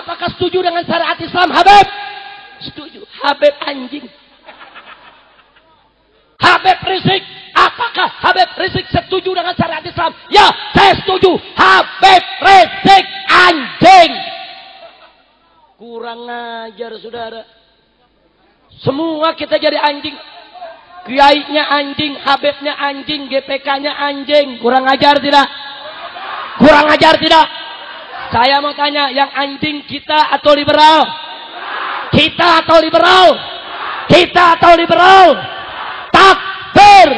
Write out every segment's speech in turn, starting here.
apakah setuju dengan syariat Islam Habib? Setuju. Habib anjing. Habib Rizik, apakah Habib Rizik setuju dengan syariat Islam? Ya, saya setuju. Habib Rizik anjing. Kurang ajar saudara. Semua kita jadi anjing. Kiainya anjing, Habibnya anjing, GPK-nya anjing. Kurang ajar tidak? Kurang ajar tidak? Saya mau tanya, yang anjing kita atau liberal? Kita atau liberal? Kita atau liberal? Takbir!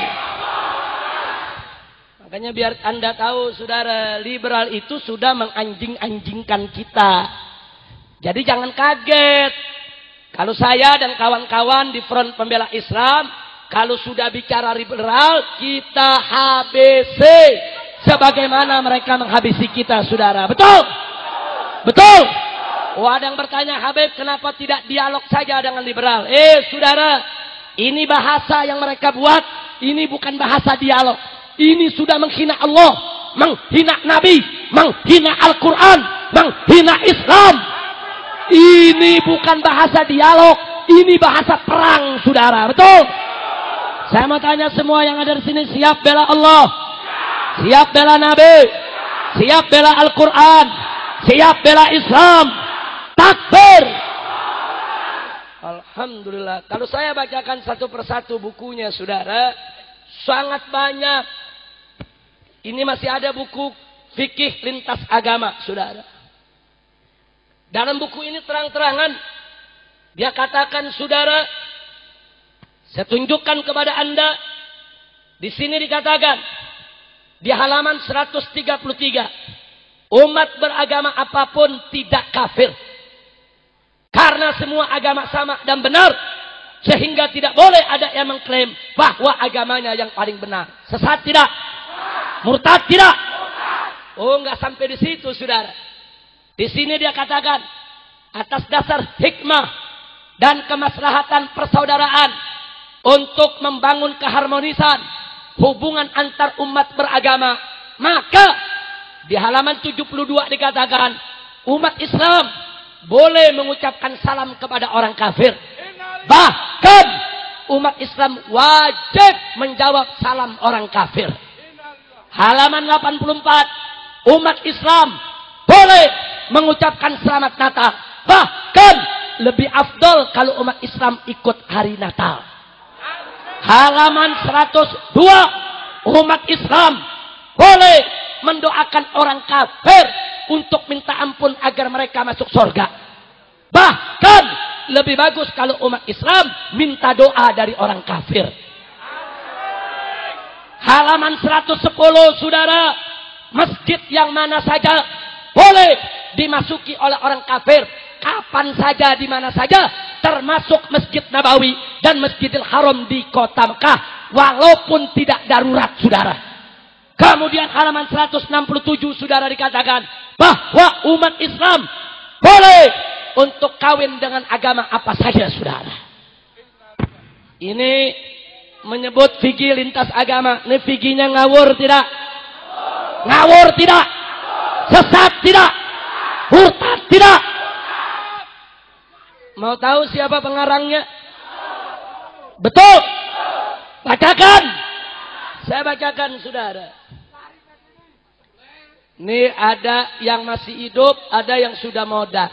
Makanya biar anda tahu saudara, liberal itu sudah menganjing-anjingkan kita. Jadi jangan kaget. Kalau saya dan kawan-kawan di front pembela Islam, kalau sudah bicara liberal, kita HBC. Sebagaimana mereka menghabisi kita, saudara. Betul? Betul? Oh, ada yang bertanya, Habib, kenapa tidak dialog saja dengan liberal? Eh, saudara, ini bahasa yang mereka buat. Ini bukan bahasa dialog. Ini sudah menghina Allah, menghina Nabi, menghina Al-Quran, menghina Islam. Ini bukan bahasa dialog, ini bahasa perang, saudara. Betul? Saya mau tanya semua yang ada di sini siap bela Allah, siap bela Nabi, siap bela Al-Quran, siap bela Islam. Takbir! Alhamdulillah. Kalau saya bacakan satu persatu bukunya, saudara, sangat banyak. Ini masih ada buku fikih lintas agama, saudara. Dalam buku ini terang-terangan, dia katakan, saudara, saya tunjukkan kepada anda, di sini dikatakan, di halaman 133, umat beragama apa pun tidak kafir. Karena semua agama sama dan benar. Sehingga tidak boleh ada yang mengklaim bahwa agamanya yang paling benar. Sesat tidak? Murtad tidak? Oh, enggak sampai di situ, saudara. Di sini dia katakan, atas dasar hikmah dan kemaslahatan persaudaraan untuk membangun keharmonisan hubungan antar umat beragama, maka di halaman 72 dikatakan umat Islam boleh mengucapkan salam kepada orang kafir. Bahkan umat Islam wajib menjawab salam orang kafir. Halaman 84, umat Islam boleh mengucapkan selamat Natal. Bahkan lebih afdol kalau umat Islam ikut hari Natal. Halaman 102, umat Islam boleh mendoakan orang kafir untuk minta ampun agar mereka masuk surga. Bahkan lebih bagus kalau umat Islam minta doa dari orang kafir. Halaman 110 saudara, masjid yang mana saja boleh dimasuki oleh orang kafir. Kapan saja, di mana saja, termasuk Masjid Nabawi dan Masjidil Haram di kota Mekah. Walaupun tidak darurat, saudara. Kemudian halaman 167 saudara dikatakan bahwa umat Islam boleh untuk kawin dengan agama apa saja saudara. Ini menyebut figi lintas agama. Ini figinya ngawur tidak? Ngawur tidak? Sesat tidak? Murtad tidak? Mau tahu siapa pengarangnya? Betul? Bacakan. Saya bacakan saudara. Ini ada yang masih hidup, ada yang sudah modal.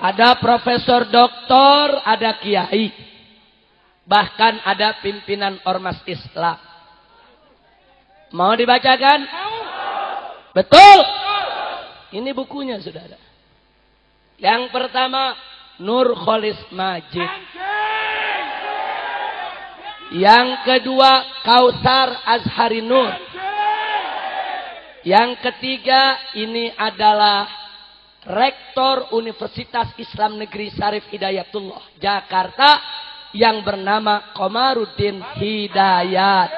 Ada profesor doktor, ada kiai. Bahkan ada pimpinan ormas Islam. Mau dibacakan? Betul? Ini bukunya, saudara. Yang pertama, Nur Kholis Majid. Yang kedua, Kausar Azhari Nur. Yang ketiga, ini adalah Rektor Universitas Islam Negeri Sarif Hidayatullah Jakarta yang bernama Komarudin Hidayat.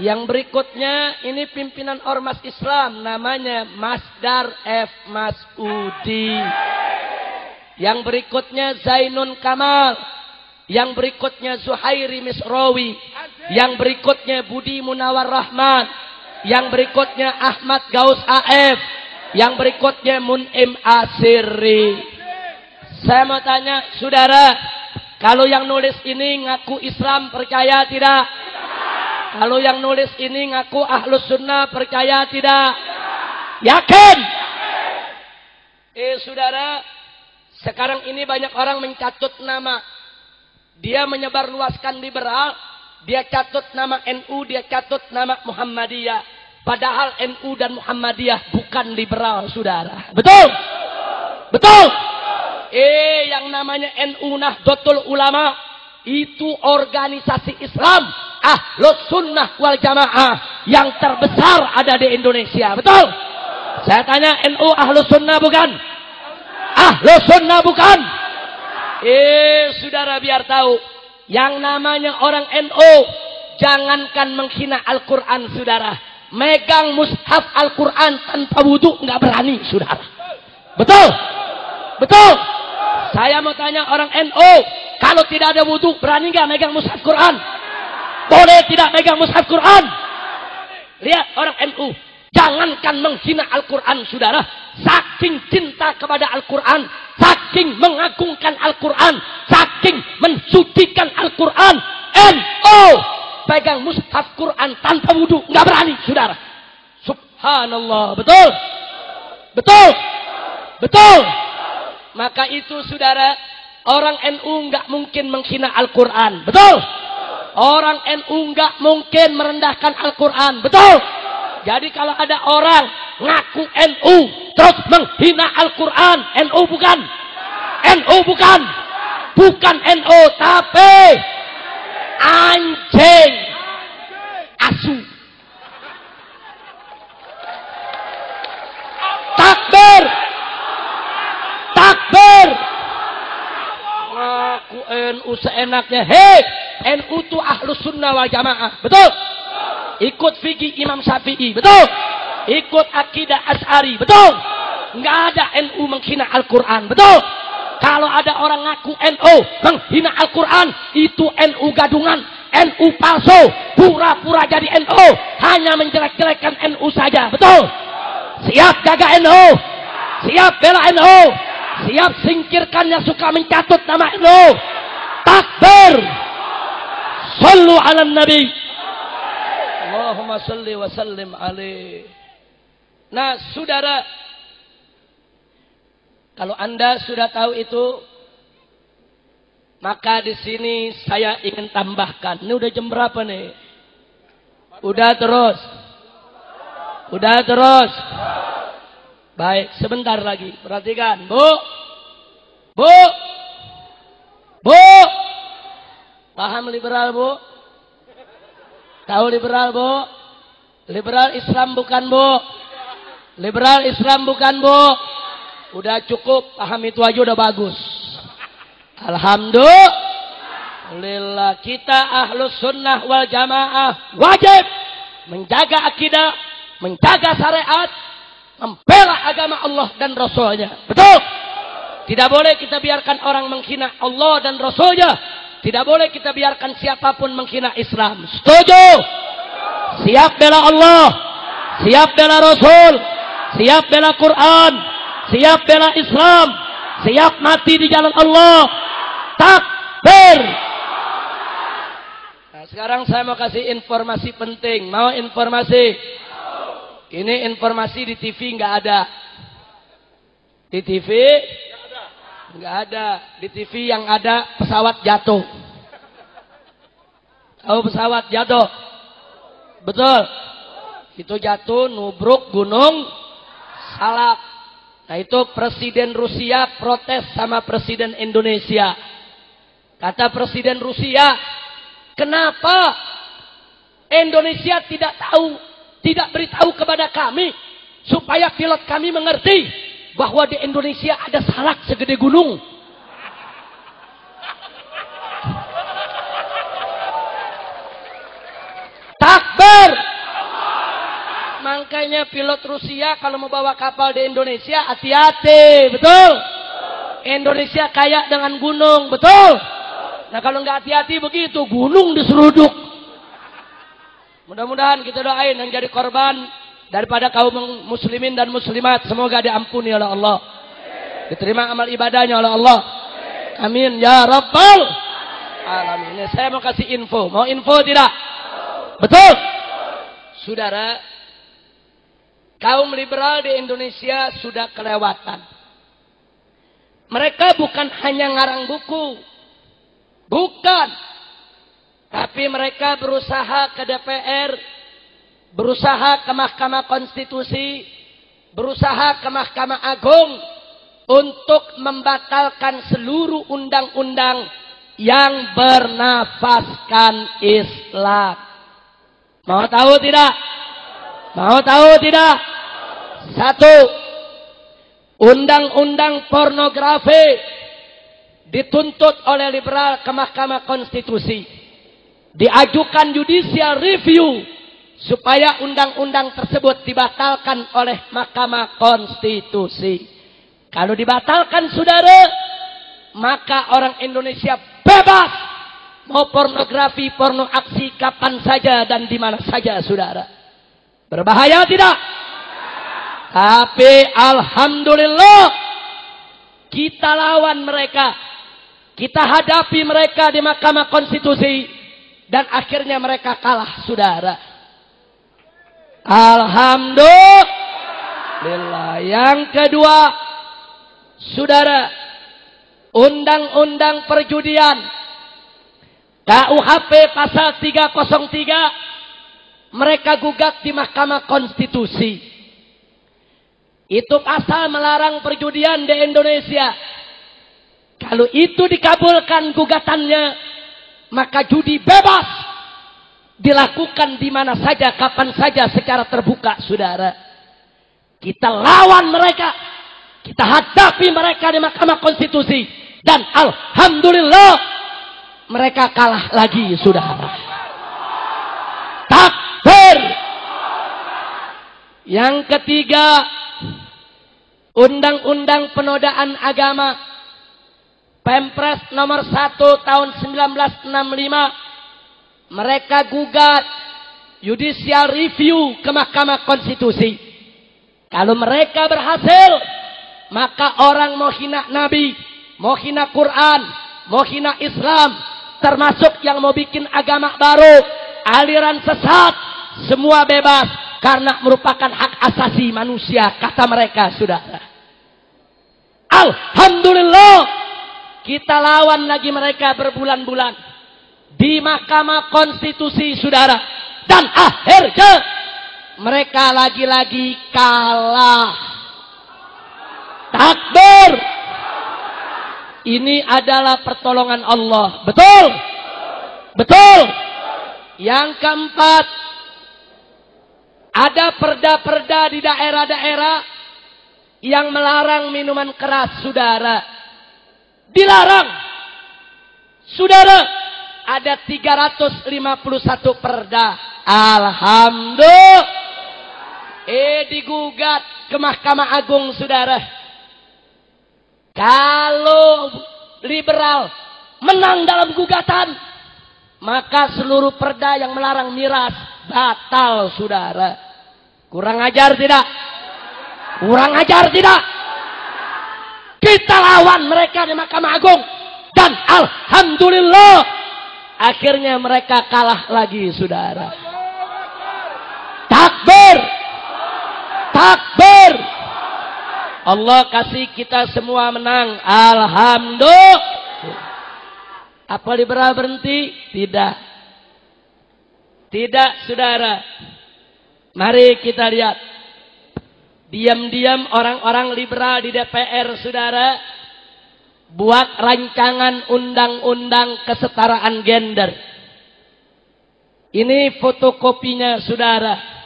Yang berikutnya ini pimpinan Ormas Islam namanya Masdar F. Masudi. Yang berikutnya Zainun Kamal. Yang berikutnya Zuhairi Misrawi. Yang berikutnya Budi Munawar Rahman. Yang berikutnya Ahmad Gaus AF. Yang berikutnya Munim Asiri. Saya mau tanya, saudara, kalau yang nulis ini ngaku Islam percaya tidak? Kalau yang nulis ini ngaku ahlus sunnah percaya tidak? Yakin? Eh saudara, sekarang ini banyak orang mencatut nama. Dia menyebarluaskan liberal, dia catut nama NU, dia catut nama Muhammadiyah. Padahal NU dan Muhammadiyah bukan liberal, saudara. Betul? Betul? Eh, yang namanya NU Nahdlatul Ulama itu organisasi Islam Ahlus Sunnah wal Jamaah yang terbesar ada di Indonesia. Betul? Saya tanya NU Ahlus Sunnah bukan? Ahlus Sunnah bukan? Eh, saudara biar tahu yang namanya orang NU jangankan menghina Al-Quran saudara. Megang mushaf Al-Quran tanpa wudhu nggak berani saudara. Betul? Betul? Saya mau tanya orang NU. Kalau tidak ada wudhu berani nggak megang mushaf Quran? Boleh tidak megang mushaf Quran? Lihat orang NU. Jangankan menghina Al-Quran saudara. Saking cinta kepada Al-Quran. Saking mengagungkan Al-Quran. Saking mensucikan Al-Quran. NO. Pegang mushaf Quran tanpa wudhu. Nggak berani saudara. Subhanallah. Betul? Betul? Betul? Maka itu saudara. Orang NU nggak mungkin menghina Al-Quran. Betul? Orang NU nggak mungkin merendahkan Al-Quran. Betul? Jadi kalau ada orang ngaku NU terus menghina Al-Quran, NU bukan. NU bukan. Bukan NU tapi anjing. Asu. Takbir. Takbir. Ngaku NU seenaknya. Hei, NU itu ahlus sunnah wal jamaah. Betul? Ikut fikih Imam Syafi'i. Betul? Ikut akidah As'ari. Betul? Nggak ada NU menghina Al-Quran. Betul? Kalau ada orang ngaku NU menghina Al-Quran, itu NU gadungan, NU palsu, pura-pura jadi NU, hanya menjelek-jelekkan NU saja. Betul? Siap jaga NU? Siap bela NU? Siap singkirkan yang suka mencatut nama NU? Takbir! Sallu ala Nabi. Allahumma salli wa sallim alaih. Nah, saudara, kalau Anda sudah tahu itu, maka di sini saya ingin tambahkan. Ini udah jam berapa nih? Udah terus. Udah terus. Baik, sebentar lagi. Perhatikan, Bu. Bu. Bu. Paham liberal, Bu? Tahu liberal, Bu? Liberal Islam bukan, Bu? Liberal Islam bukan, Bu? Udah cukup, paham itu aja udah bagus. Alhamdulillah. Kita ahlus sunnah wal jamaah wajib menjaga akidah, menjaga syariat, membela agama Allah dan Rasulnya. Betul? Tidak boleh kita biarkan orang menghina Allah dan Rasulnya. Tidak boleh kita biarkan siapa pun menghina Islam. Setuju? Siap bela Allah. Siap bela Rasul. Siap bela Quran. Siap bela Islam. Siap mati di jalan Allah. Takbir. Nah, sekarang saya mau kasih informasi penting. Mau informasi? Ini informasi di TV nggak ada. Di TV nggak ada. Di TV yang ada pesawat jatuh. Tahu pesawat jatuh? Betul. Itu jatuh nubruk gunung salak. Nah itu Presiden Rusia protes sama Presiden Indonesia. Kata Presiden Rusia, kenapa Indonesia tidak tahu, tidak beritahu kepada kami supaya pilot kami mengerti bahwa di Indonesia ada salak segede gunung. Takbir. Makanya pilot Rusia kalau mau bawa kapal di Indonesia hati-hati, betul? Indonesia kaya dengan gunung, betul? Nah kalau nggak hati-hati begitu, gunung diseruduk. Mudah-mudahan kita doain yang jadi korban daripada kaum muslimin dan muslimat semoga diampuni oleh Allah. Diterima amal ibadahnya oleh Allah. Amin ya rabbal alamin. Saya mau kasih info. Mau info tidak? Betul. Saudara, kaum liberal di Indonesia sudah kelewatan. Mereka bukan hanya ngarang buku. Bukan. Tapi mereka berusaha ke DPR, berusaha ke Mahkamah Konstitusi, berusaha ke Mahkamah Agung untuk membatalkan seluruh undang-undang yang bernafaskan Islam. Mau tahu tidak? Mau tahu tidak? Satu, undang-undang pornografi dituntut oleh liberal ke Mahkamah Konstitusi diajukan judicial review supaya undang-undang tersebut dibatalkan oleh Mahkamah Konstitusi. Kalau dibatalkan saudara, maka orang Indonesia bebas mau pornografi, porno aksi kapan saja dan di mana saja saudara. Berbahaya tidak? Tapi alhamdulillah kita lawan mereka. Kita hadapi mereka di Mahkamah Konstitusi dan akhirnya mereka kalah, saudara. Alhamdulillah. Yang kedua, saudara, undang-undang perjudian. KUHP pasal 303 mereka gugat di Mahkamah Konstitusi. Itu pasal melarang perjudian di Indonesia. Kalau itu dikabulkan gugatannya, maka judi bebas dilakukan di mana saja, kapan saja secara terbuka, saudara. Kita lawan mereka, kita hadapi mereka di Mahkamah Konstitusi, dan alhamdulillah mereka kalah lagi, saudara. Takbir. Yang ketiga, undang-undang penodaan agama Pempres nomor 1 tahun 1965 mereka gugat judicial review ke Mahkamah Konstitusi. Kalau mereka berhasil, maka orang mau hina Nabi, mau hina Quran, mau hina Islam, termasuk yang mau bikin agama baru, aliran sesat, semua bebas karena merupakan hak asasi manusia kata mereka saudara. Alhamdulillah kita lawan lagi mereka berbulan-bulan. Di Mahkamah Konstitusi, saudara. Dan akhirnya mereka lagi-lagi kalah. Takbir. Ini adalah pertolongan Allah. Betul? Betul. Yang keempat, ada perda-perda di daerah-daerah yang melarang minuman keras, saudara. Dilarang. Saudara, ada 351 perda. Alhamdulillah. Eh digugat ke Mahkamah Agung, saudara. Kalau liberal menang dalam gugatan, maka seluruh perda yang melarang miras batal, saudara. Kurang ajar tidak? Kurang ajar tidak? Kita lawan mereka di Mahkamah Agung. Dan Alhamdulillah. Akhirnya mereka kalah lagi saudara. Takbir. Takbir. Allah kasih kita semua menang. Alhamdulillah. Apa liberal berhenti? Tidak. Tidak saudara. Mari kita lihat. Diam-diam orang-orang liberal di DPR, saudara, buat rancangan undang-undang kesetaraan gender. Ini fotokopinya, saudara.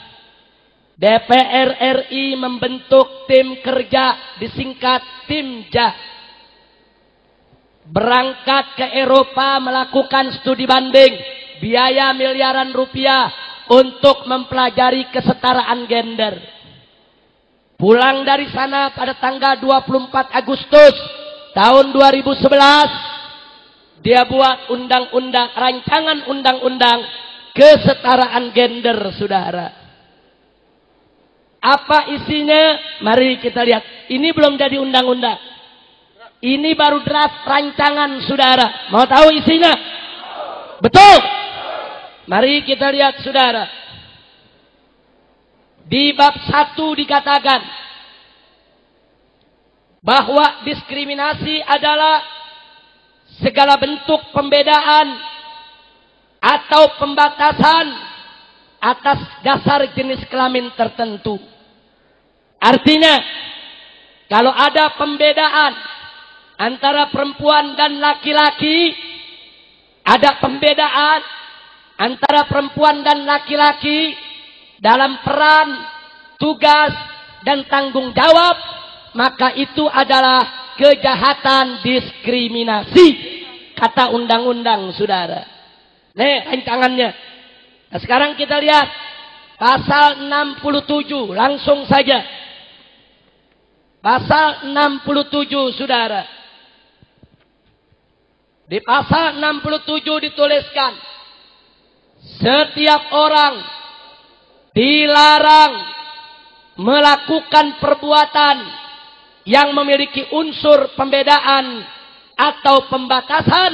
DPR RI membentuk tim kerja disingkat Timja. Berangkat ke Eropa melakukan studi banding. Biaya miliaran rupiah untuk mempelajari kesetaraan gender. Pulang dari sana pada tanggal 24 Agustus tahun 2011 dia buat undang-undang rancangan undang-undang kesetaraan gender, saudara. Apa isinya? Mari kita lihat. Ini belum jadi undang-undang. Ini baru draft rancangan, saudara. Mau tahu isinya? Betul. Mari kita lihat, saudara. Di bab satu dikatakan bahwa diskriminasi adalah segala bentuk pembedaan atau pembatasan atas dasar jenis kelamin tertentu. Artinya, kalau ada pembedaan antara perempuan dan laki-laki, ada pembedaan antara perempuan dan laki-laki dalam peran, tugas, dan tanggung jawab, maka itu adalah kejahatan diskriminasi. Kata undang-undang, saudara. Nih rancangannya. Nah, sekarang kita lihat pasal 67 langsung saja. Pasal 67 Saudara. Di pasal 67 dituliskan setiap orang dilarang melakukan perbuatan yang memiliki unsur pembedaan atau pembatasan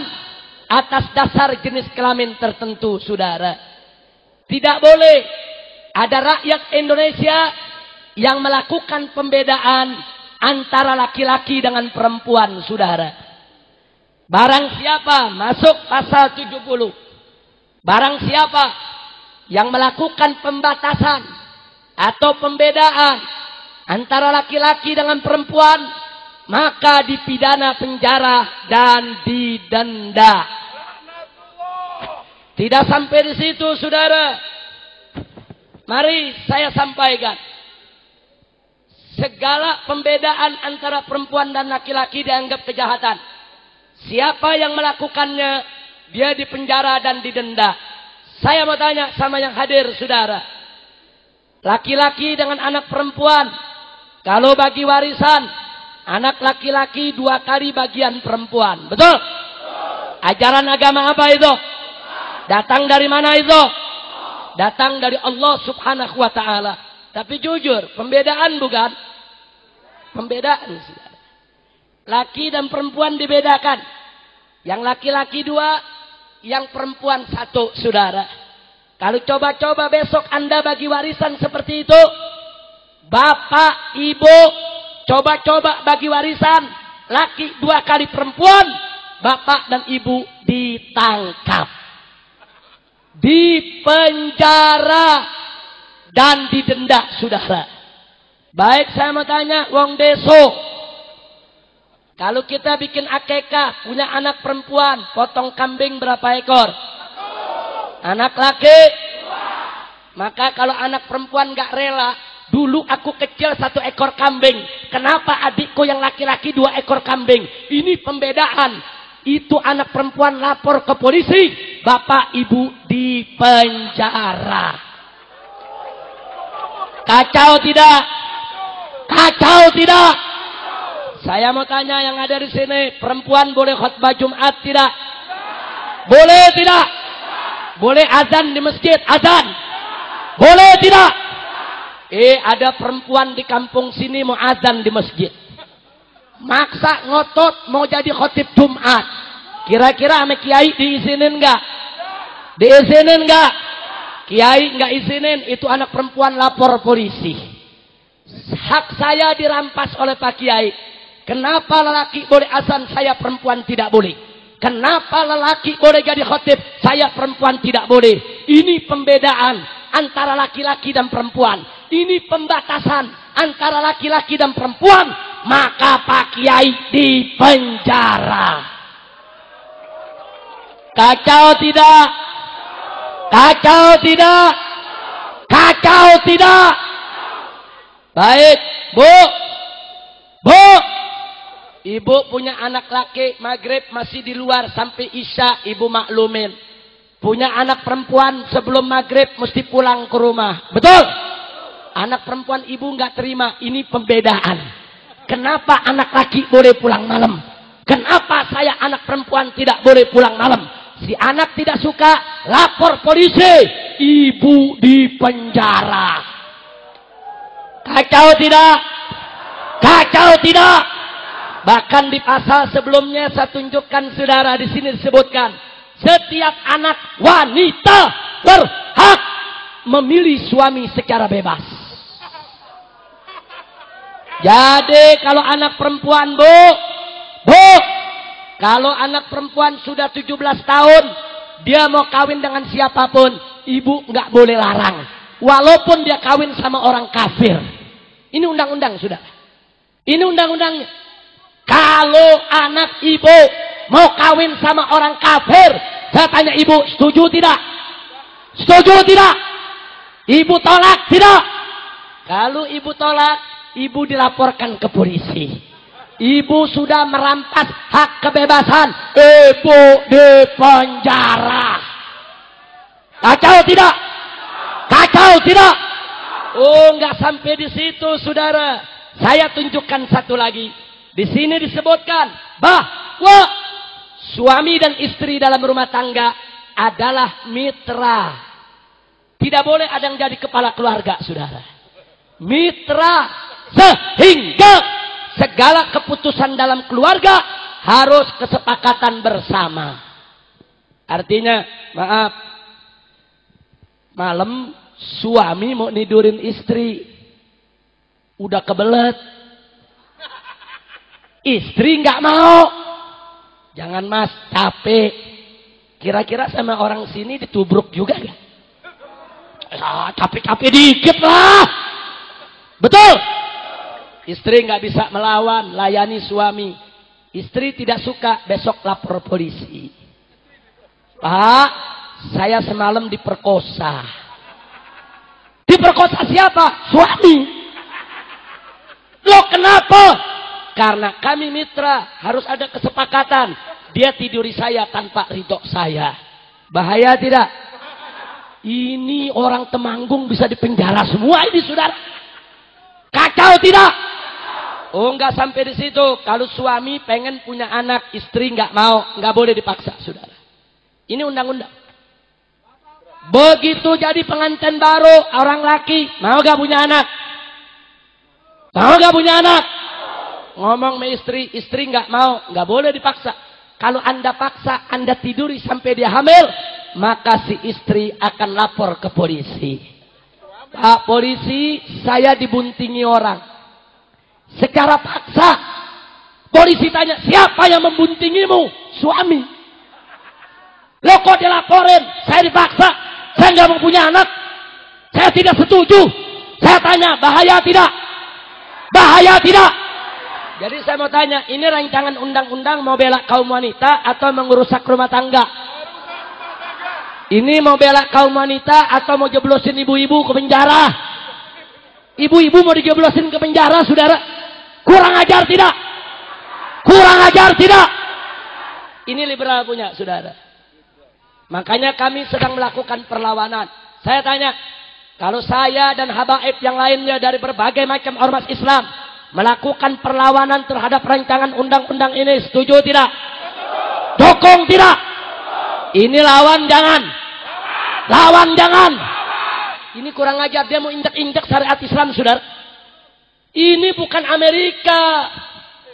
atas dasar jenis kelamin tertentu, saudara. Tidak boleh ada rakyat Indonesia yang melakukan pembedaan antara laki-laki dengan perempuan, saudara. Barang siapa masuk pasal 70. Barang siapa yang melakukan pembatasan atau pembedaan antara laki-laki dengan perempuan, maka dipidana penjara dan didenda. Tidak sampai di situ, saudara. Mari saya sampaikan. Segala pembedaan antara perempuan dan laki-laki dianggap kejahatan. Siapa yang melakukannya, dia dipenjara dan didenda. Saya mau tanya sama yang hadir, saudara. Laki-laki dengan anak perempuan. Kalau bagi warisan, anak laki-laki dua kali bagian perempuan. Betul? Ajaran agama apa itu? Datang dari mana itu? Datang dari Allah subhanahu wa ta'ala. Tapi jujur, pembedaan bukan? Pembedaan. Laki dan perempuan dibedakan. Yang laki-laki dua, yang perempuan satu, saudara. Kalau coba-coba besok anda bagi warisan seperti itu, bapak, ibu, coba-coba bagi warisan, laki dua kali perempuan, bapak dan ibu ditangkap dipenjara dan didenda saudara. Baik saya mau tanya wong deso. Kalau kita bikin akekah punya anak perempuan, potong kambing berapa ekor? Anak laki? Maka kalau anak perempuan gak rela, dulu aku kecil satu ekor kambing. Kenapa adikku yang laki-laki dua ekor kambing? Ini pembedaan. Itu anak perempuan lapor ke polisi. Bapak ibu di penjara. Kacau tidak? Kacau tidak? Saya mau tanya yang ada di sini, perempuan boleh khutbah Jumat tidak? Boleh tidak? Boleh azan di masjid? Azan? Boleh tidak? Eh, ada perempuan di kampung sini mau azan di masjid maksa ngotot mau jadi khotib Jumat. Kira-kira sama kiai diizinin enggak? Diizinin enggak? Kiai enggak izinin, itu anak perempuan lapor polisi. Hak saya dirampas oleh Pak Kiai. Kenapa lelaki boleh azan, saya perempuan tidak boleh? Kenapa lelaki boleh jadi khotib, saya perempuan tidak boleh? Ini pembedaan antara laki-laki dan perempuan. Ini pembatasan antara laki-laki dan perempuan maka Pak Kiai di penjara. Kacau tidak? Kacau tidak? Kacau tidak? Baik, Bu. Bu. Ibu punya anak laki maghrib masih di luar sampai isya ibu maklumin. Punya anak perempuan sebelum maghrib mesti pulang ke rumah. Betul? Anak perempuan ibu nggak terima. Ini pembedaan. Kenapa anak laki boleh pulang malam? Kenapa saya anak perempuan tidak boleh pulang malam? Si anak tidak suka, lapor polisi. Ibu di penjara. Kacau tidak? Kacau tidak? Bahkan di pasal sebelumnya saya tunjukkan saudara di sini disebutkan setiap anak wanita berhak memilih suami secara bebas. Jadi kalau anak perempuan bu, bu, kalau anak perempuan sudah 17 tahun, dia mau kawin dengan siapa pun, ibu nggak boleh larang. Walaupun dia kawin sama orang kafir. Ini undang-undang sudah. Ini undang-undangnya. Kalau anak ibu mau kawin sama orang kafir, saya tanya ibu, setuju tidak? Setuju tidak? Ibu tolak tidak? Kalau ibu tolak, ibu dilaporkan ke polisi. Ibu sudah merampas hak kebebasan. Ibu di penjara. Kacau tidak? Kacau tidak? Oh, nggak sampai di situ, saudara. Saya tunjukkan satu lagi. Di sini disebutkan bahwa suami dan istri dalam rumah tangga adalah mitra. Tidak boleh ada yang jadi kepala keluarga, saudara. Mitra sehingga segala keputusan dalam keluarga harus kesepakatan bersama. Artinya, maaf, malam suami mau nidurin istri, udah kebelet, istri nggak mau, jangan mas capek. Kira-kira sama orang sini ditubruk juga ya? capek-capek dikit lah. Betul? Istri nggak bisa melawan, layani suami. Istri tidak suka, besok lapor polisi. Pak, saya semalam diperkosa. Diperkosa siapa? Suami. Lo kenapa? Karena kami mitra, harus ada kesepakatan. Dia tiduri saya tanpa ridho saya. Bahaya tidak? Ini orang temanggung bisa dipenjara semua ini saudara. Kacau tidak? Oh nggak sampai di situ. Kalau suami pengen punya anak, istri nggak mau, nggak boleh dipaksa, saudara. Ini undang-undang. Begitu jadi pengantin baru orang laki mau gak punya anak? Mau gak punya anak? Ngomong sama istri, istri nggak mau, nggak boleh dipaksa. Kalau anda paksa, anda tiduri sampai dia hamil, maka si istri akan lapor ke polisi. Pak polisi, saya dibuntingi orang. Secara paksa. Polisi tanya, siapa yang membuntingimu? Suami. Lo kok dilaporin? Saya dipaksa. Saya nggak mau punya anak. Saya tidak setuju. Saya tanya, bahaya tidak? Bahaya tidak? Jadi saya mau tanya, ini rancangan undang-undang mau bela kaum wanita atau mengurusak rumah tangga? Ini mau bela kaum wanita atau mau jeblosin ibu-ibu ke penjara? Ibu-ibu mau dijeblosin ke penjara, saudara? Kurang ajar tidak? Kurang ajar tidak? Ini liberal punya, saudara. Makanya kami sedang melakukan perlawanan. Saya tanya, kalau saya dan habaib yang lainnya dari berbagai macam ormas Islam melakukan perlawanan terhadap rancangan undang-undang ini, setuju tidak? Dukung tidak? Ini lawan jangan. Lawan jangan. Ini kurang ajar dia mau injak-injak syariat Islam, saudara. Ini bukan Amerika.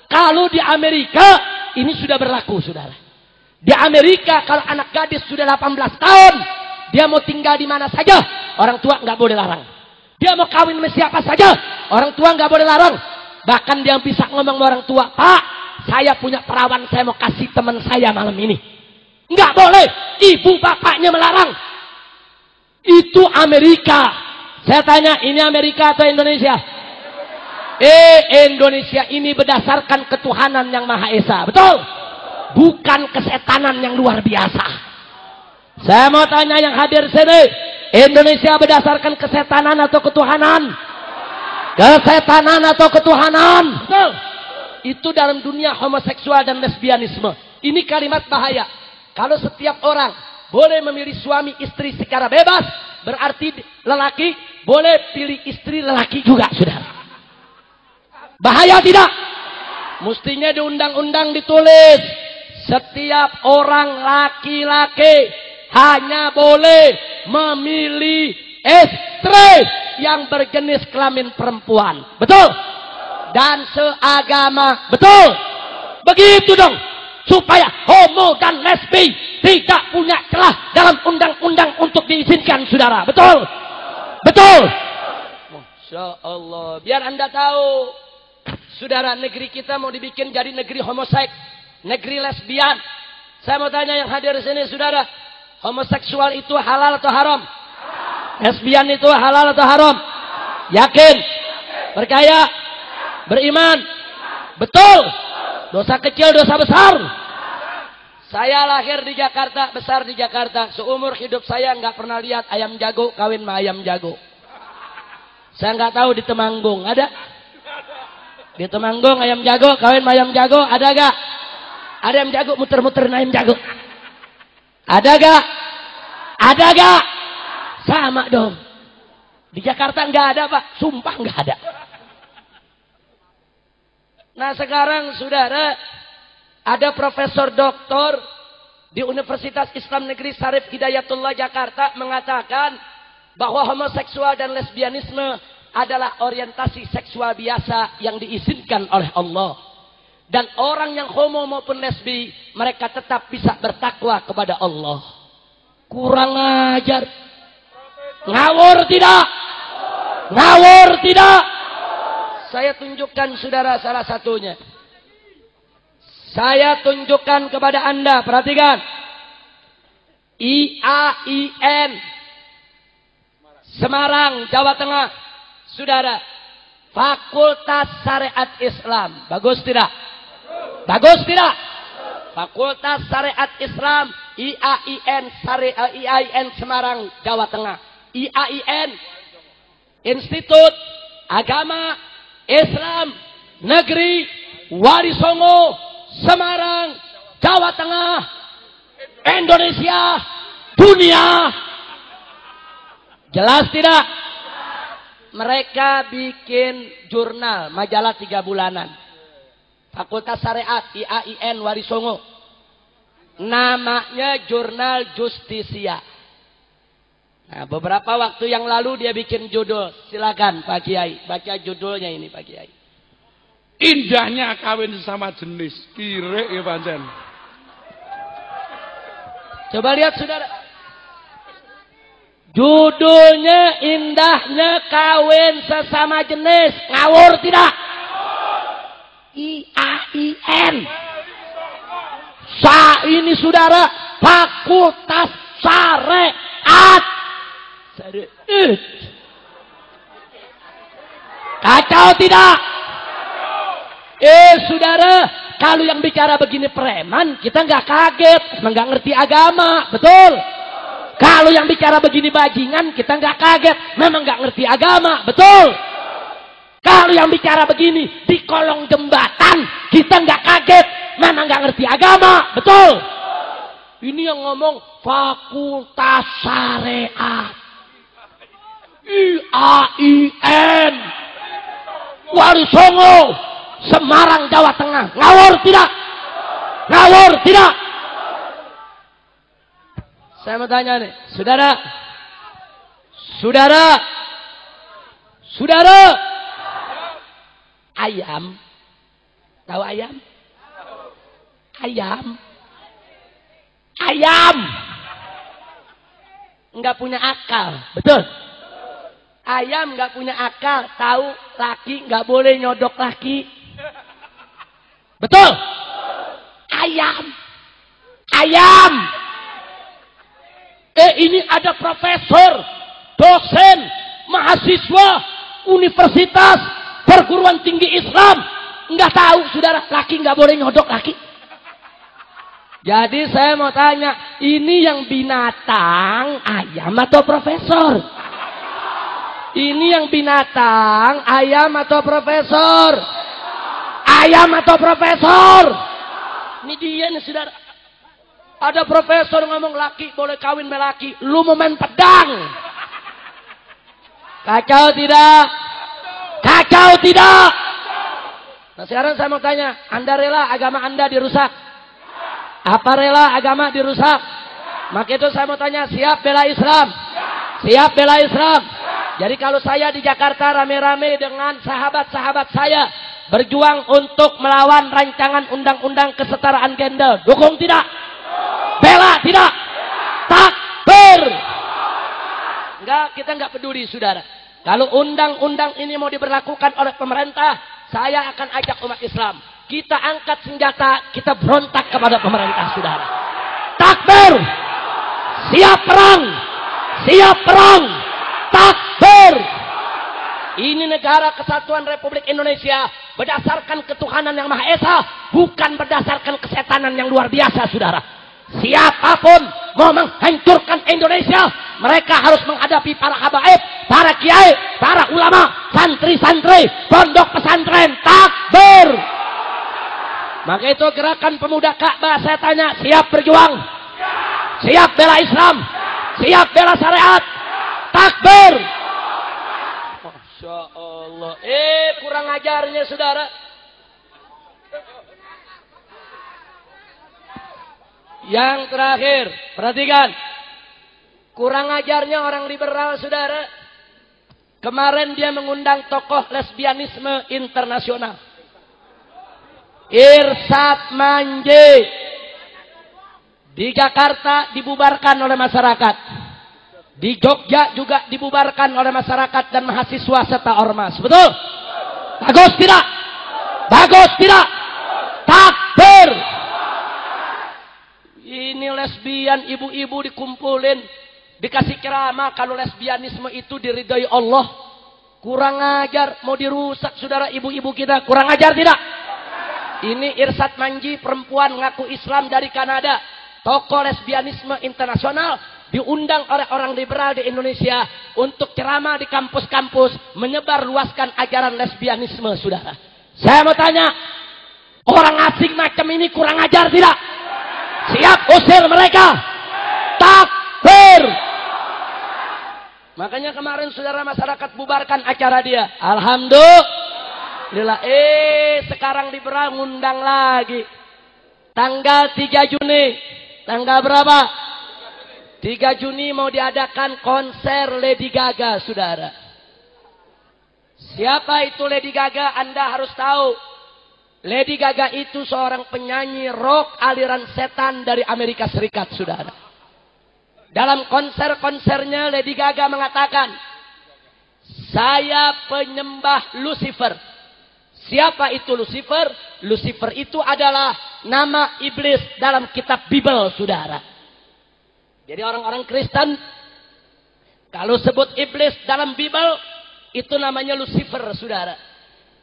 Kalau di Amerika, ini sudah berlaku, saudara. Di Amerika, kalau anak gadis sudah 18 tahun, dia mau tinggal di mana saja, orang tua nggak boleh larang. Dia mau kawin sama siapa saja, orang tua nggak boleh larang. Bahkan dia bisa ngomong sama orang tua, Pak, saya punya perawan, saya mau kasih teman saya malam ini. Nggak boleh, ibu bapaknya melarang. Itu Amerika. Saya tanya, ini Amerika atau Indonesia? Eh Indonesia ini berdasarkan ketuhanan yang Maha Esa. Betul? Bukan kesetanan yang luar biasa. Saya mau tanya yang hadir sini. Indonesia berdasarkan kesetanan atau ketuhanan? Kesetanan atau ketuhanan? Betul? Itu dalam dunia homoseksual dan lesbianisme. Ini kalimat bahaya. Kalau setiap orang boleh memilih suami istri secara bebas, berarti lelaki boleh pilih istri lelaki juga, saudara. Bahaya tidak? Mestinya di undang-undang ditulis Setiap orang laki-laki hanya boleh memilih istri yang berjenis kelamin perempuan. Betul? Dan seagama. Betul? Begitu dong. Supaya homo dan lesbi tidak punya celah dalam undang-undang untuk diizinkan saudara. Betul? Betul? Masya Allah. Biar anda tahu. Saudara negeri kita mau dibikin jadi negeri homoseks. Negeri lesbian. Saya mau tanya yang hadir di sini saudara. Homoseksual itu halal atau haram? Lesbian itu halal atau haram? Yakin? Percaya? Beriman? Betul? Dosa kecil, dosa besar. Saya lahir di Jakarta, besar di Jakarta. Seumur hidup saya nggak pernah lihat ayam jago kawin sama ayam jago. Saya nggak tahu di Temanggung ada. Di Temanggung ayam jago kawin ayam jago ada gak? Ada ayam jago muter-muter ayam jago. Ada gak? Ada gak? Sama dong. Di Jakarta nggak ada pak, sumpah nggak ada. Nah sekarang saudara ada profesor doktor di Universitas Islam Negeri Sarif Hidayatullah Jakarta mengatakan bahwa homoseksual dan lesbianisme adalah orientasi seksual biasa yang diizinkan oleh Allah. Dan orang yang homo maupun lesbi, mereka tetap bisa bertakwa kepada Allah. Kurang ajar. Ngawur tidak? Ngawur tidak? Saya tunjukkan saudara salah satunya. Saya tunjukkan kepada anda, perhatikan. IAIN. Semarang, Jawa Tengah. Saudara, Fakultas Syariat Islam. Bagus tidak? Bagus tidak? Fakultas Syariat Islam IAIN IAIN Semarang Jawa Tengah. IAIN Institut Agama Islam Negeri Warisongo Semarang Jawa Tengah Indonesia dunia jelas tidak mereka bikin jurnal majalah tiga bulanan Fakultas Syariat IAIN Warisongo namanya jurnal Justisia Nah, beberapa waktu yang lalu dia bikin judul. Silakan Pak Kiai, baca judulnya ini Pak Kiai. Indahnya kawin sesama jenis. Kire ya. Coba lihat Saudara. Judulnya indahnya kawin sesama jenis. Ngawur tidak? I-A-I-N. Sa ini saudara fakultas syariat Kacau tidak? Eh saudara, kalau yang bicara begini preman, kita nggak kaget, nggak ngerti agama, betul? Kalau yang bicara begini bajingan, kita nggak kaget, memang nggak ngerti agama, betul? Kalau yang bicara begini di kolong jembatan, kita nggak kaget, memang nggak ngerti agama, betul? Ini yang ngomong fakultas syariat. I-A-I-N. Warisongo. Semarang, Jawa Tengah. Ngawur tidak? Ngawur tidak? Saya mau tanya nih. Saudara. Saudara. Saudara. Ayam. Tahu ayam? Ayam. Ayam. Enggak punya akal. Betul? Ayam nggak punya akal, tahu laki nggak boleh nyodok laki. Betul? Ayam. Ayam. Eh ini ada profesor, dosen, mahasiswa, universitas, perguruan tinggi Islam. Nggak tahu saudara, laki nggak boleh nyodok laki. Jadi saya mau tanya, ini yang binatang, ayam atau profesor? Ini yang binatang, ayam atau profesor? Ayam atau profesor? Ini dia nih saudara. Ada profesor ngomong laki boleh kawin melaki. Lu mau main pedang. Kacau tidak? Kacau tidak? Nah sekarang saya mau tanya. Anda rela agama Anda dirusak? Apa rela agama dirusak? Maka itu saya mau tanya, siap bela Islam? Siap bela Islam? Jadi kalau saya di Jakarta rame-rame dengan sahabat-sahabat saya berjuang untuk melawan rancangan undang-undang kesetaraan gender, dukung tidak? Bela tidak? Takbir! Enggak, kita enggak peduli saudara. Kalau undang-undang ini mau diberlakukan oleh pemerintah, saya akan ajak umat Islam. Kita angkat senjata, kita berontak kepada pemerintah saudara. Takbir! Siap perang! Siap perang! Takbir! Ini negara kesatuan Republik Indonesia berdasarkan ketuhanan yang Maha Esa, bukan berdasarkan kesetanan yang luar biasa, saudara. Siapa pun mau menghancurkan Indonesia, mereka harus menghadapi para habaib, para kiai, para ulama, santri-santri, pondok pesantren, takbir. Maka itu gerakan pemuda Ka'bah saya tanya, siap berjuang? Siap bela Islam? Siap bela syariat? Takbir! Masya Allah. Eh, kurang ajarnya saudara. Yang terakhir, perhatikan. Kurang ajarnya orang liberal, saudara. Kemarin dia mengundang tokoh lesbianisme internasional. Irsat Manje. Di Jakarta dibubarkan oleh masyarakat. Di Jogja juga dibubarkan oleh masyarakat dan mahasiswa serta ormas. Betul? Bagus tidak? Bagus tidak? Takbir! Ini lesbian ibu-ibu dikumpulin. Dikasih ceramah kalau lesbianisme itu diridai Allah. Kurang ajar. Mau dirusak saudara ibu-ibu kita. Kurang ajar tidak? Ini Irsat Manji perempuan ngaku Islam dari Kanada. Tokoh lesbianisme internasional diundang oleh orang liberal di Indonesia untuk ceramah di kampus-kampus menyebar luaskan ajaran lesbianisme, saudara. Saya mau tanya, orang asing macam ini kurang ajar tidak? Siap usir mereka. Takbir. Makanya kemarin saudara masyarakat bubarkan acara dia. Alhamdulillah. Eh sekarang liberal ngundang lagi. Tanggal 3 Juni. Tanggal berapa? 3 Juni mau diadakan konser Lady Gaga, saudara. Siapa itu Lady Gaga? Anda harus tahu. Lady Gaga itu seorang penyanyi rock aliran setan dari Amerika Serikat, saudara. Dalam konser-konsernya Lady Gaga mengatakan, saya penyembah Lucifer. Siapa itu Lucifer? Lucifer itu adalah nama iblis dalam kitab Bible, saudara. Jadi orang-orang Kristen, kalau sebut iblis dalam Bible, itu namanya Lucifer, saudara.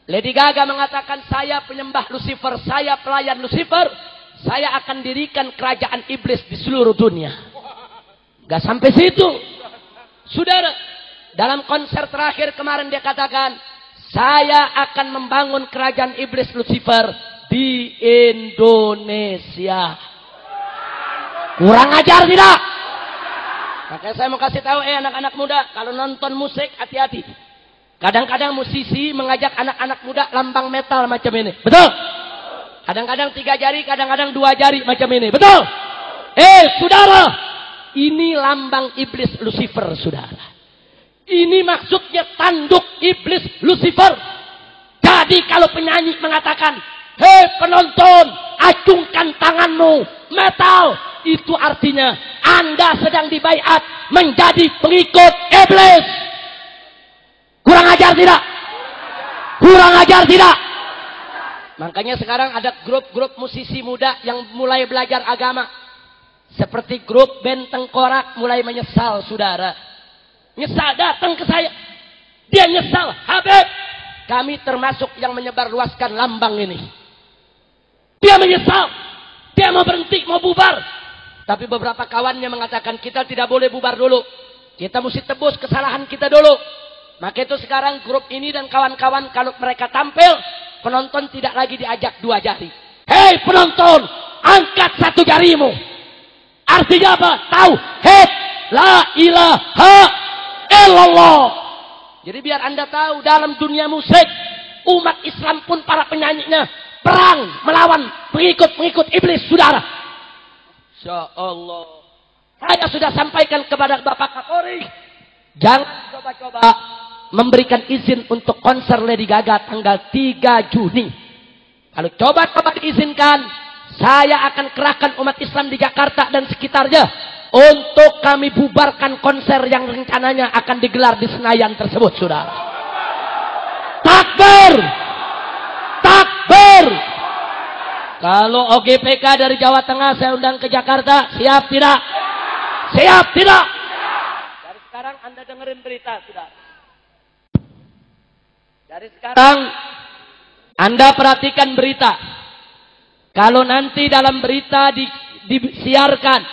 Lady Gaga mengatakan, saya penyembah Lucifer, saya pelayan Lucifer, saya akan dirikan kerajaan iblis di seluruh dunia. Gak sampai situ. Saudara, dalam konser terakhir kemarin dia katakan, saya akan membangun kerajaan iblis Lucifer di Indonesia. Kurang ajar tidak? Makanya saya mau kasih tahu eh anak-anak muda, kalau nonton musik hati-hati. Kadang-kadang musisi mengajak anak-anak muda lambang metal macam ini. Betul? Kadang-kadang tiga jari, kadang-kadang dua jari macam ini. Betul? Eh, saudara. Ini lambang iblis Lucifer, saudara. Ini maksudnya tanduk iblis Lucifer. Jadi kalau penyanyi mengatakan, Hei penonton, acungkan tanganmu. Metal. Itu artinya Anda sedang dibaiat menjadi pengikut iblis. Kurang ajar tidak? Kurang ajar tidak? Makanya sekarang ada grup-grup musisi muda yang mulai belajar agama. Seperti grup band Tengkorak mulai menyesal saudara. Nyesal datang ke saya. Dia nyesal. Habib. Kami termasuk yang menyebar luaskan lambang ini. Dia menyesal. Dia mau berhenti, mau bubar. Tapi beberapa kawannya mengatakan kita tidak boleh bubar dulu. Kita mesti tebus kesalahan kita dulu. Maka itu sekarang grup ini dan kawan-kawan kalau mereka tampil, penonton tidak lagi diajak dua jari. Hei penonton, angkat satu jarimu. Artinya apa? Tahu. Hei, la ilaha illallah. Jadi biar anda tahu dalam dunia musik, umat Islam pun para penyanyinya perang melawan pengikut-pengikut iblis, saudara. Masya Allah. Saya sudah sampaikan kepada Bapak Kapolri. Jangan coba-coba memberikan izin untuk konser Lady Gaga tanggal 3 Juni. Kalau coba-coba diizinkan, saya akan kerahkan umat Islam di Jakarta dan sekitarnya untuk kami bubarkan konser yang rencananya akan digelar di Senayan tersebut, saudara. Takbir! Takbir! Kalau OGPK dari Jawa Tengah saya undang ke Jakarta, siap tidak? Siap tidak? Dari sekarang Anda dengerin berita, sudah. Dari sekarang Anda perhatikan berita. Kalau nanti dalam berita di, disiarkan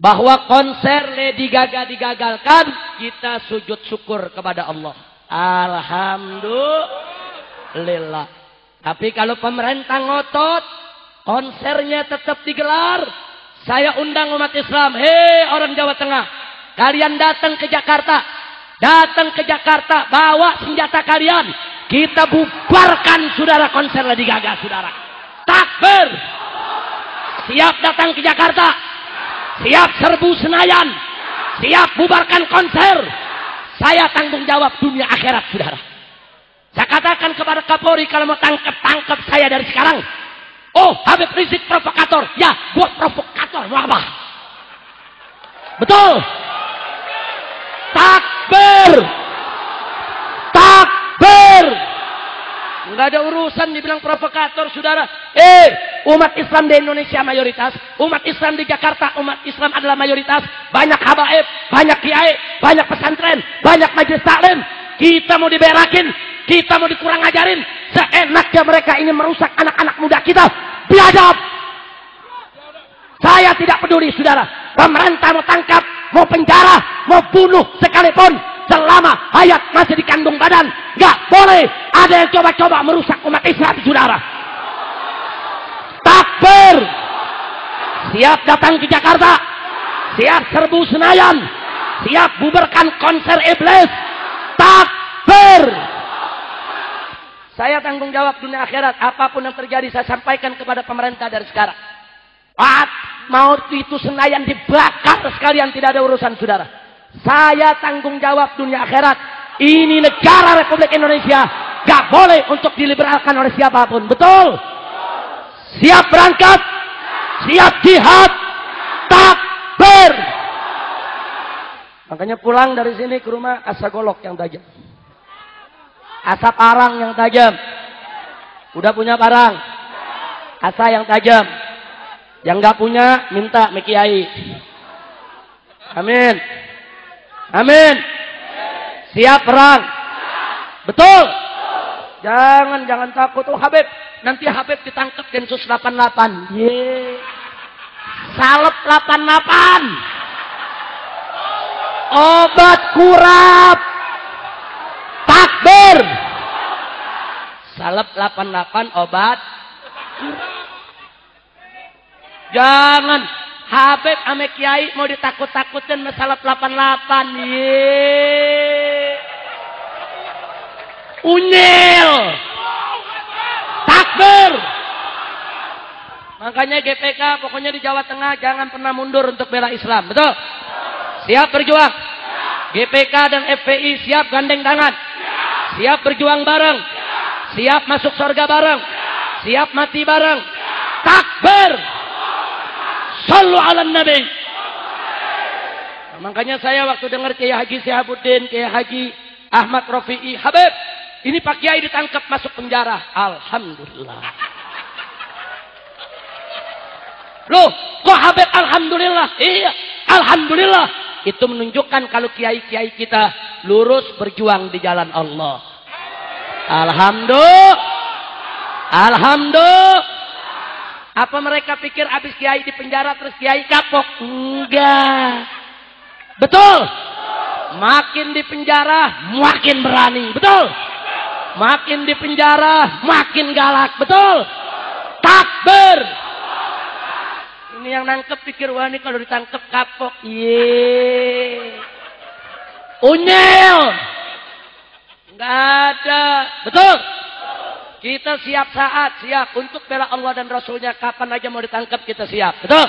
bahwa konser Lady Gaga digagalkan, kita sujud syukur kepada Allah. Alhamdulillah. Tapi kalau pemerintah ngotot, konsernya tetap digelar. Saya undang umat Islam, hei orang Jawa Tengah, kalian datang ke Jakarta, datang ke Jakarta, bawa senjata kalian, kita bubarkan saudara konser Lady Gaga, saudara. Takbir. Siap datang ke Jakarta. Siap serbu Senayan. Siap bubarkan konser. Saya tanggung jawab dunia akhirat, saudara. Saya katakan kepada Kapolri kalau mau tangkap, tangkap saya dari sekarang. Oh, Habib Rizik provokator. Ya, buat provokator. Mau? Betul. Takbir. Takbir. Enggak ada urusan dibilang provokator, saudara. Eh, umat Islam di Indonesia mayoritas. Umat Islam di Jakarta, umat Islam adalah mayoritas. Banyak habaib, banyak kiai, banyak pesantren, banyak majelis taklim. Kita mau diberakin, kita mau dikurang ajarin. Seenaknya mereka ini merusak anak-anak muda kita. Biadab. Saya tidak peduli, saudara. Pemerintah mau tangkap, mau penjara, mau bunuh sekalipun selama hayat masih di kandung badan. Gak boleh ada yang coba-coba merusak umat Islam, saudara. Takbir. Siap datang ke Jakarta. Siap serbu Senayan. Siap bubarkan konser iblis. Takbir. Saya tanggung jawab dunia akhirat. Apa pun yang terjadi saya sampaikan kepada pemerintah dari sekarang. At, mau itu Senayan dibakar sekalian tidak ada urusan saudara. Saya tanggung jawab dunia akhirat. Ini negara Republik Indonesia. Gak boleh untuk diliberalkan oleh siapa pun. Betul? Siap berangkat? Siap jihad? Takbir! Makanya pulang dari sini ke rumah asagolok yang tajam. Asap arang yang tajam. Udah punya barang. Asa yang tajam. Yang gak punya, minta mekiai. Amin. Amin. Siap perang. Betul. Jangan, jangan takut. Oh Habib, nanti Habib ditangkap Densus 88. Ye. Salep 88. Obat kurap. Takbir. Salep 88 obat. Jangan. Habib ame kiai mau ditakut-takutin masalah 88. Ye. Unyil. Takbir. Makanya GPK pokoknya di Jawa Tengah jangan pernah mundur untuk bela Islam. Betul? Siap berjuang? GPK dan FPI siap gandeng tangan? Siap berjuang bareng? Siap masuk surga bareng? Siap mati bareng? Takbir! Sallu ala Nabi. Makanya saya waktu dengar Kiai Haji Sihabuddin, Kiai Haji Ahmad Rafi'i, Habib, ini Pak Kiai ditangkap masuk penjara. Alhamdulillah. Loh, kok Habib Alhamdulillah? Iya, Alhamdulillah. Itu menunjukkan kalau kiai-kiai kita lurus berjuang di jalan Allah. Alhamdulillah. Alhamdulillah. Apa mereka pikir habis kiai di penjara terus kiai kapok? Enggak. Betul. Makin di penjara, makin berani. Betul. Makin di penjara, makin galak. Betul. Takbir. Ini yang nangkep pikir wah ini kalau ditangkep kapok. Ye. Unyil. Enggak ada. Betul. Kita siap saat, siap untuk bela Allah dan Rasulnya. Kapan aja mau ditangkap kita siap. Betul?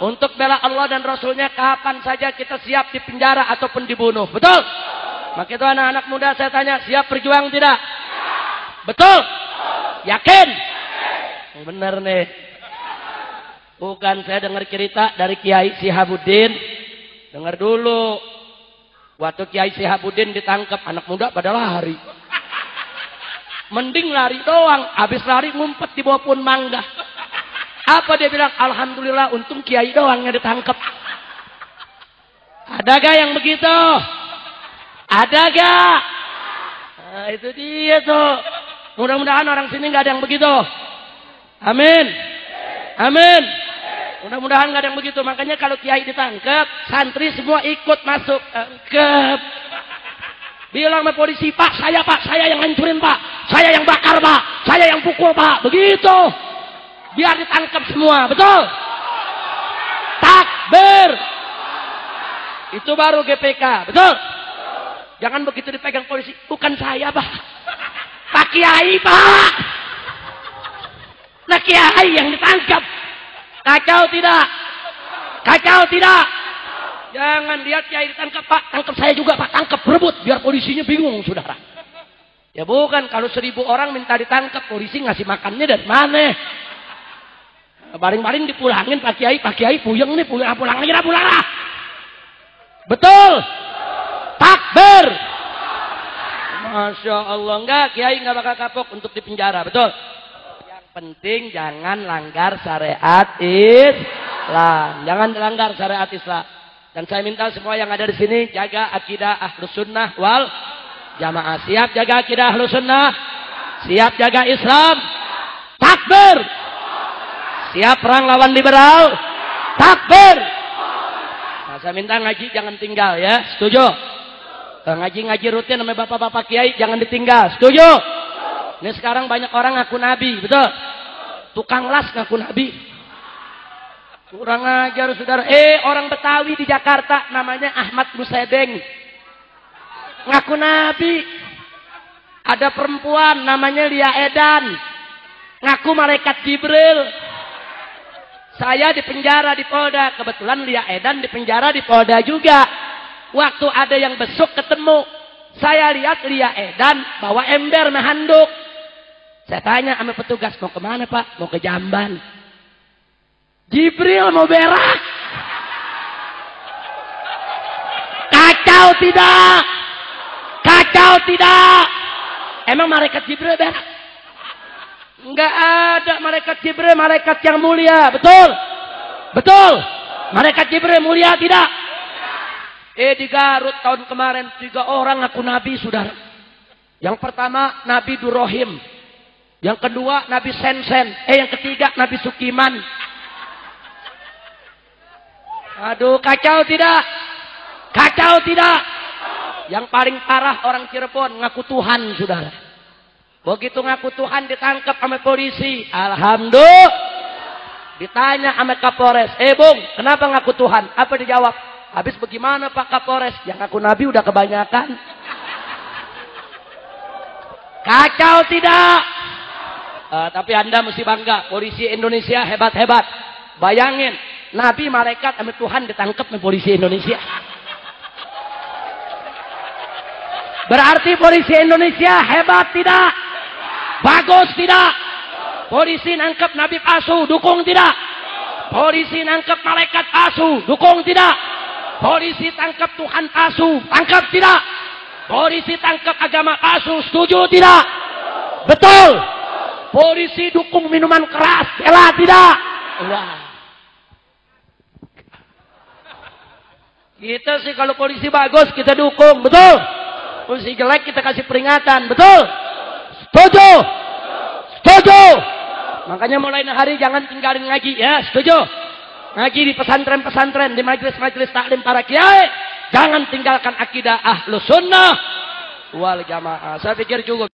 Untuk bela Allah dan Rasulnya kapan saja kita siap di penjara ataupun dibunuh. Betul? Maka itu anak-anak muda saya tanya, siap berjuang tidak? Betul? Yakin? Benar nih. Bukan saya dengar cerita dari Kiai Sihabuddin. Dengar dulu. Waktu Kiai Sihabuddin ditangkap, anak muda pada lari. Mending lari doang. Habis lari ngumpet di bawah pohon mangga. Apa dia bilang? Alhamdulillah untung Kiai doang yang ditangkap. Ada gak yang begitu? Ada gak? Nah, itu dia tuh. Mudah-mudahan orang sini nggak ada yang begitu. Amin. Amin. Mudah-mudahan nggak ada yang begitu. Makanya kalau kiai ditangkap, santri semua ikut masuk. Tangkap. Bilang sama polisi, Pak, saya Pak, saya yang hancurin Pak. Saya yang bakar Pak. Saya yang pukul Pak. Begitu. Biar ditangkap semua. Betul? Takbir. Itu baru GPK. Betul? Jangan begitu dipegang polisi. Bukan saya, Pak. Pak Kiai, Pak. Nah Kiai yang ditangkap. Kacau tidak? Kacau tidak? Jangan lihat Kiai ditangkap, Pak. Tangkap saya juga, Pak. Tangkap, berebut. Biar polisinya bingung, saudara. Ya bukan, kalau seribu orang minta ditangkap, polisi ngasih makannya dari mana? Baring-baring dipulangin Pak Kiai, Pak Kiai puyeng nih, pulang, pulang aja pulang lah. Betul? Takbir. Masya Allah. Enggak, Kiai enggak bakal kapok untuk dipenjara. Betul? Yang penting jangan langgar syariat Islam. Jangan langgar syariat Islam. Dan saya minta semua yang ada di sini jaga akidah ahlus sunnah wal jamaah. Siap jaga akidah ahlus sunnah? Siap jaga Islam? Takbir. Siap perang lawan liberal? Takbir. Nah, saya minta ngaji jangan tinggal ya. Setuju? Ngaji-ngaji rutin sama bapak-bapak kiai jangan ditinggal. Setuju? Ini sekarang banyak orang ngaku nabi, betul? Tukang las ngaku nabi. Kurang ajar saudara. Eh orang Betawi di Jakarta namanya Ahmad Musedeng. Ngaku nabi. Ada perempuan namanya Lia Edan. Ngaku malaikat Jibril. Saya di penjara di Polda. Kebetulan Lia Edan di penjara di Polda juga. Waktu ada yang besok ketemu. Saya lihat Lia Edan bawa ember mehanduk. Saya tanya sama petugas, mau ke mana pak? Mau ke Jamban. Jibril mau berak. Kacau tidak? Kacau tidak? Emang malaikat Jibril berak? Enggak ada malaikat Jibril, malaikat yang mulia. Betul? Betul? Malaikat Jibril mulia tidak? Eh di Garut tahun kemarin tiga orang aku nabi saudara. Yang pertama Nabi Durohim. Yang kedua Nabi Sensen. Eh yang ketiga Nabi Sukiman. Aduh kacau tidak? Kacau tidak? Yang paling parah orang Cirebon ngaku Tuhan saudara. Begitu ngaku Tuhan ditangkap sama polisi. Alhamdulillah. Ditanya sama Kapolres. Eh bung kenapa ngaku Tuhan? Apa dijawab? Habis bagaimana Pak Kapolres? Yang ngaku Nabi udah kebanyakan. Kacau tidak? Uh, tapi anda mesti bangga. Polisi Indonesia hebat-hebat. Bayangin. Nabi, malaikat, sama Tuhan ditangkap sama polisi Indonesia. Berarti polisi Indonesia hebat tidak? Bagus tidak? Polisi nangkep Nabi palsu, dukung tidak? Polisi nangkep malaikat palsu, dukung tidak? Polisi tangkap Tuhan palsu, tangkap tidak? Polisi tangkap agama palsu, setuju tidak? Betul. Polisi dukung minuman keras, bela tidak? Wah. Kita sih kalau polisi bagus kita dukung, betul? Polisi jelek kita kasih peringatan, betul? Setuju? Setuju? Makanya mulai hari jangan tinggalin ngaji ya, setuju? Ngaji di pesantren-pesantren, di majelis-majelis taklim para kiai. Jangan tinggalkan akidah ahlu sunnah wal jamaah. Saya pikir cukup.